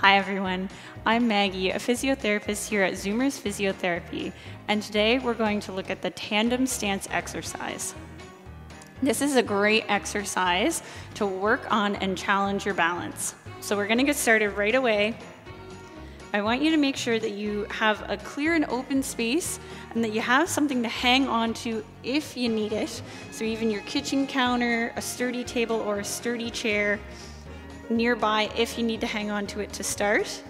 Hi everyone, I'm Maggie, a physiotherapist here at Zoomers Physiotherapy, and today we're going to look at the tandem stance exercise. This is a great exercise to work on and challenge your balance. So we're gonna get started right away. I want you to make sure that you have a clear and open space and that you have something to hang on to if you need it. So even your kitchen counter, a sturdy table or a sturdy chair nearby if you need to hang on to it to start.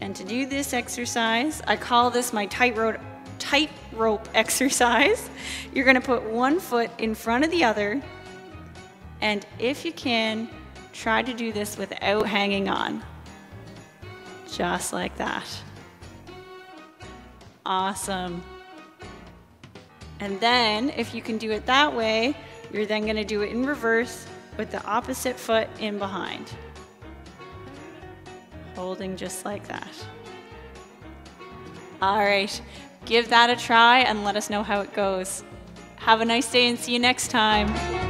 And to do this exercise, I call this my tightrope tightrope exercise. You're gonna put one foot in front of the other, and if you can, try to do this without hanging on. Just like that. Awesome. And then, if you can do it that way, you're then gonna do it in reverse with the opposite foot in behind. Holding just like that. All right, give that a try and let us know how it goes. Have a nice day and see you next time.